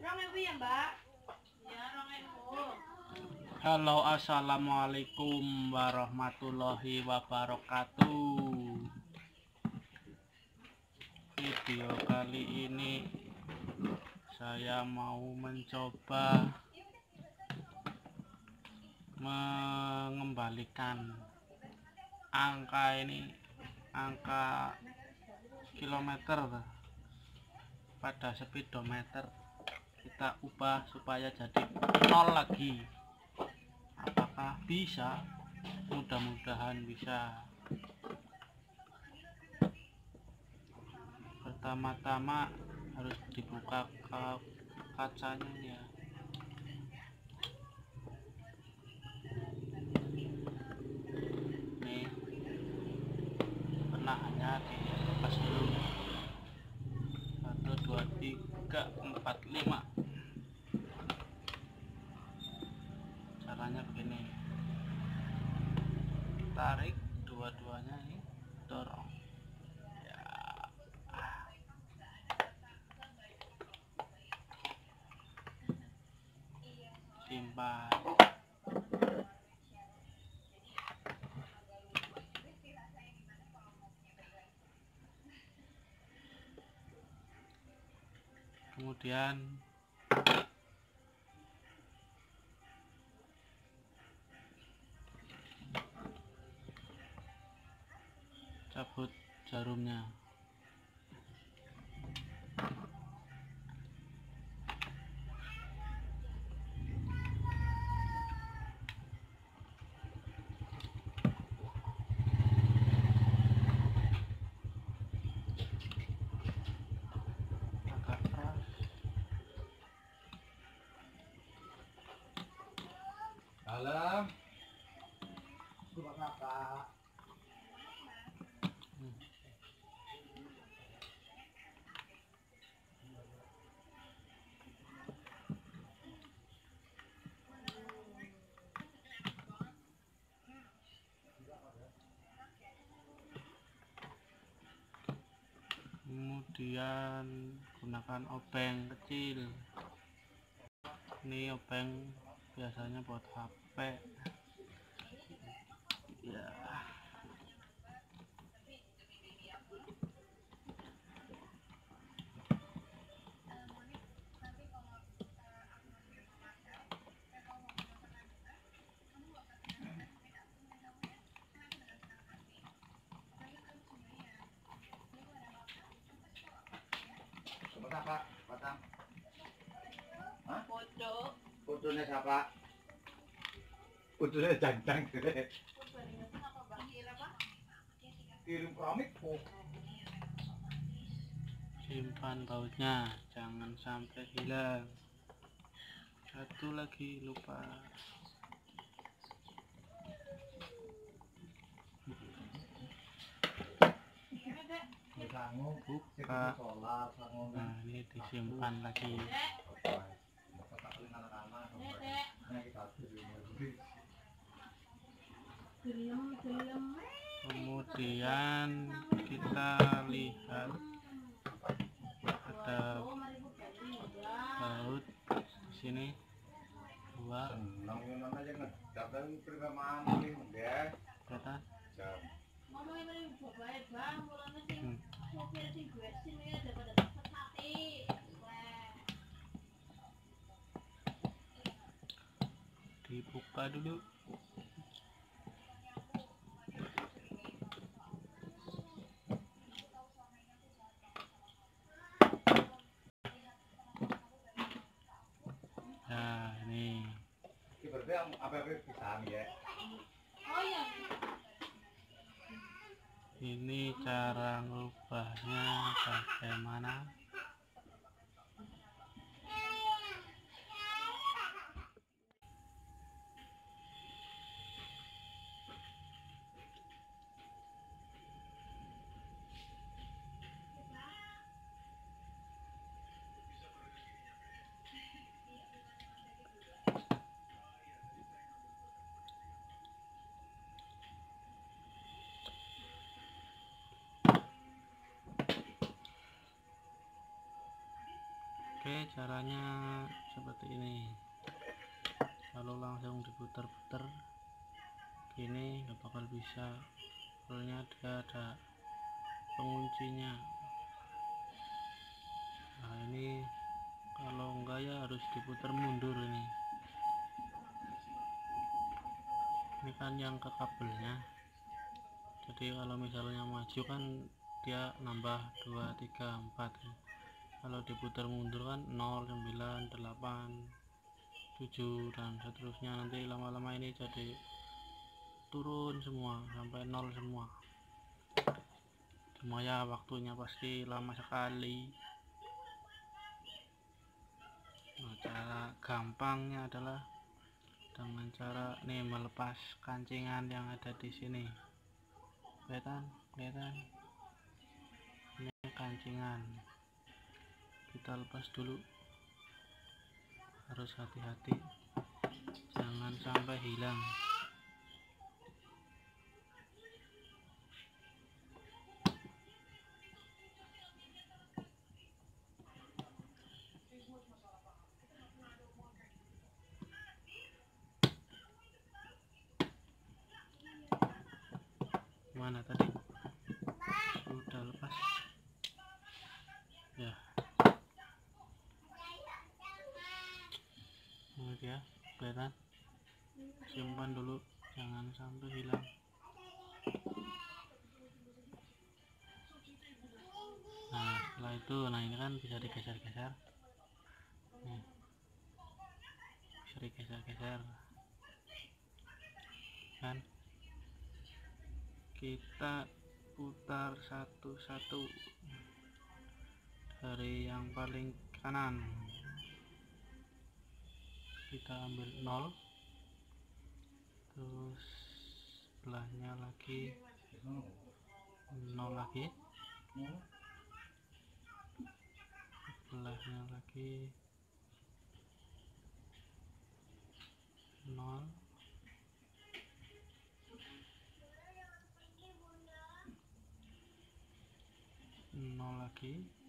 Ya? Ya, ewu. Halo assalamualaikum warahmatullahi wabarakatuh Video kali ini Saya mau mencoba Mengembalikan Angka ini Angka Kilometer Pada speedometer Kita ubah supaya jadi nol lagi. Apakah bisa? Mudah-mudahan bisa. Pertama-tama harus dibuka ka- kacanya ya nih penahannya dilepas dulu satu dua tiga empat lima caranya begini tarik dua-duanya ini dorong. Ya. Simpan kemudian jarumnya kemudian gunakan obeng kecil. Ini obeng biasanya buat HP ya Kakak. Batang. Foto. Fotonya siapa? Fotonya jantang. Kirim keramik. Oh. simpan bautnya jangan sampai hilang satu lagi lupa Buka nah ini disimpan lagi. Gelem, gelem. kemudian kita lihat ada baut di sini. Dua. Kata Hmm. Dibuka dulu oke caranya seperti ini. Kalau langsung diputar-putar gini nggak bakal bisa. Soalnya dia ada penguncinya. Nah ini kalau enggak ya harus diputar mundur ini. Ini kan yang ke kabelnya. Jadi kalau misalnya maju kan dia nambah 2 3 4 ya. Kalau diputar mundur kan 0 9 8 7 dan seterusnya. Nanti lama-lama ini jadi turun semua sampai 0 semua. Cuma ya waktunya pasti lama sekali. Nah, cara gampangnya adalah dengan cara nih melepas kancingan yang ada di sini. Kelihatan? Kelihatan? Ini kancingan kita lepas dulu. Harus hati-hati. Jangan sampai hilang. Mana tadi sudah lepas ya ini dia kelihatan simpan dulu jangan sampai hilang. Nah setelah itu nah ini kan bisa digeser-geser. Nih. Bisa digeser-geser. Kan? Kita putar satu-satu dari yang paling kanan kita ambil 0 terus sebelahnya lagi 0 lagi. Sebelahnya lagi 0 nol lagi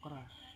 keras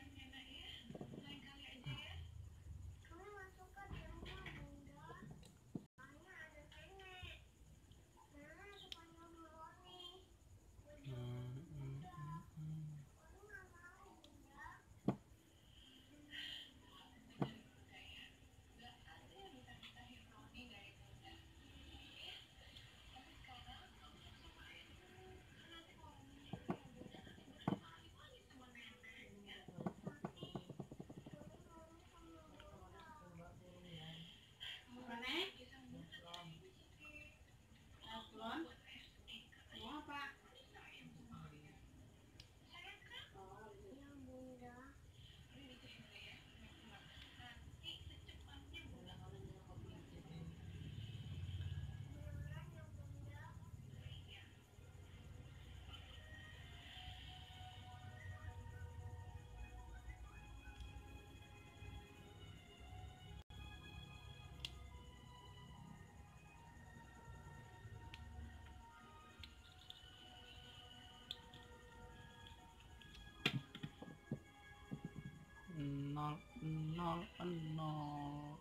nol nol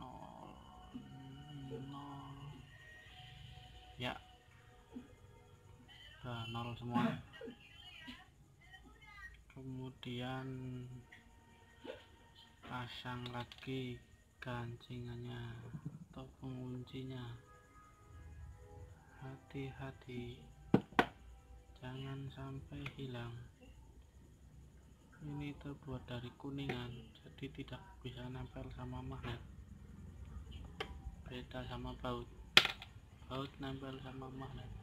nol nol ya. Udah nol semua. Kemudian pasang lagi gancingannya atau penguncinya. Hati-hati. Jangan sampai hilang ini terbuat dari kuningan jadi tidak bisa nempel sama magnet. Beda sama baut. Baut nempel sama magnet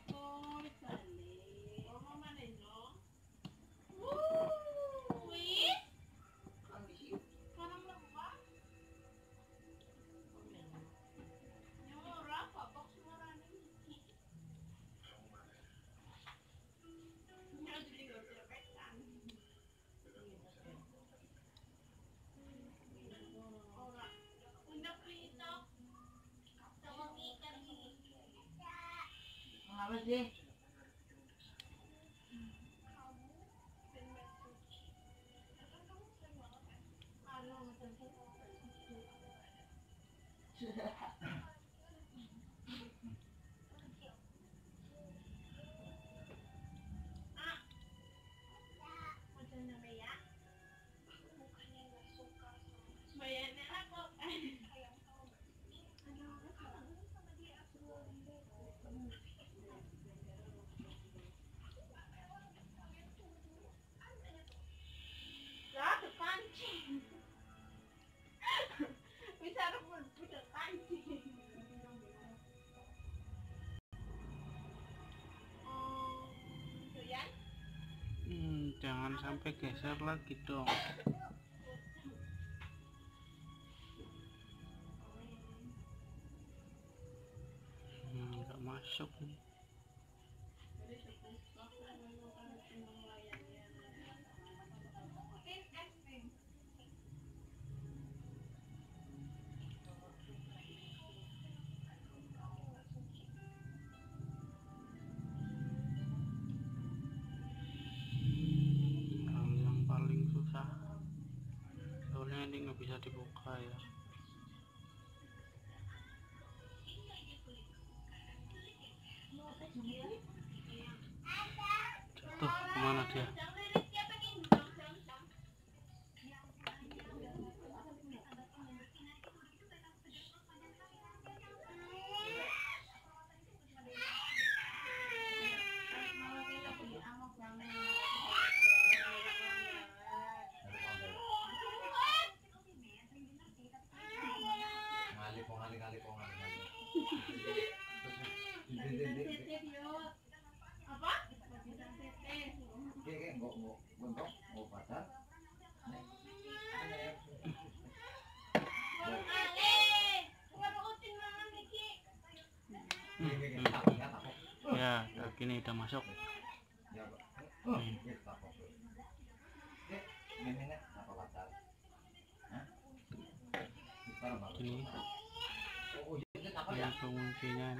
fazer jangan sampai geser lagi dong. Hmm, nggak hmm, masuk nih. ini nggak bisa dibuka ya. ya kayak ini udah masuk. Nih. gini. Ini nih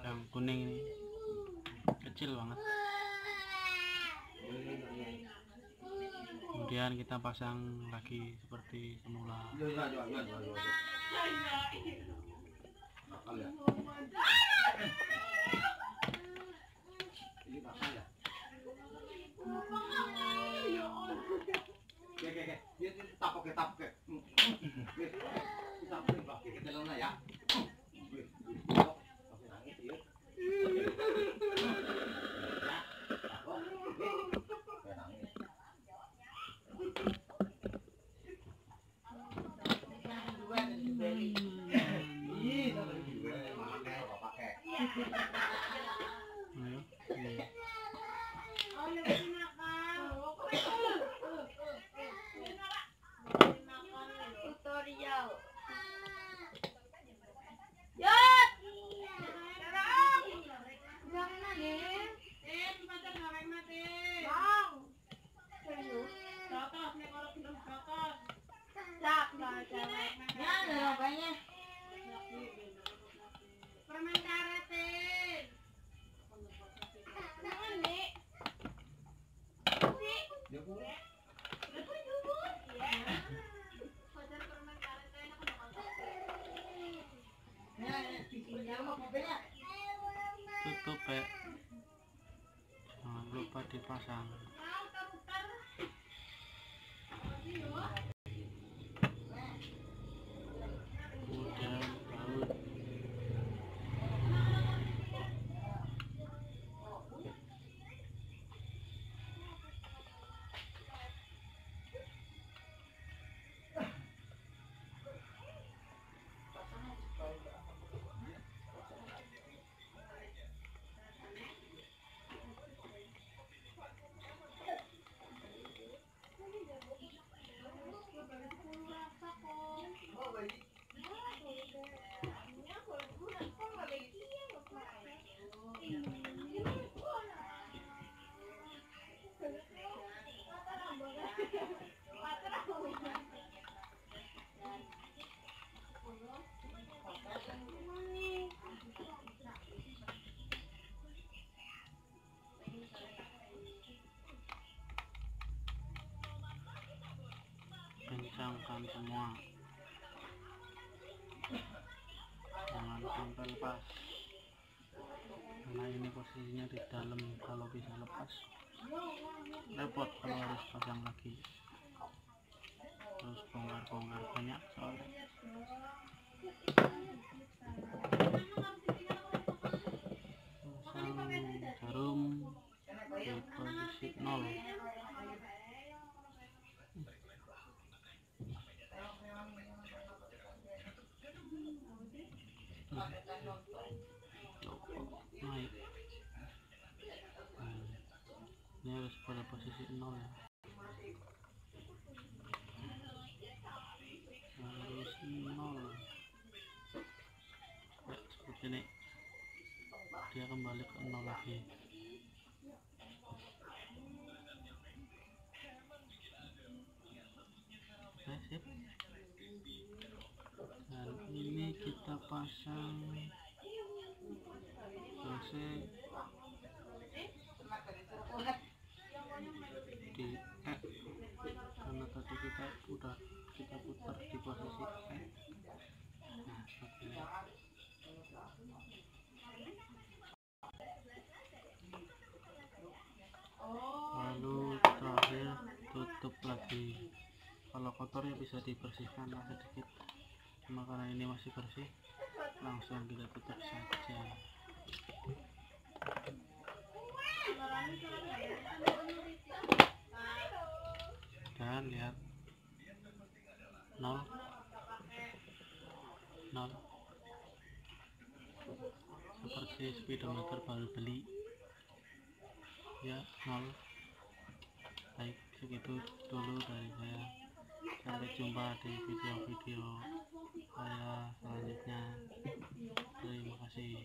yang kuning ini. Kecil banget. Kemudian kita pasang lagi seperti semula. Ya? Ya? Oke, oke, oke. Dia tapok, tapok. Hmm. tutup ya jangan lupa dipasang. Kencangkan semua. Jangan sampai lepas. Karena ini posisinya di dalam kalau bisa lepas repot kalau harus pasang lagi. Terus bongkar-bongkar banyak soalnya. Pasang jarum di posisi nol ini harus pada posisi nol ya. Harus nol. Ya seperti ini. Dia kembali ke nol lagi pasang AC di E karena tadi kita udah kita putar di posisi E nah seperti ini lalu terakhir tutup lagi. Kalau kotor ya bisa dibersihkan sedikit cuma karena ini masih bersih. Langsung kita tutup saja. Dan lihat. Nol. Nol. Seperti speedometer baru beli. Ya nol. Baik segitu dulu dari saya. Sampai jumpa di video-video saya selanjutnya. Terima kasih.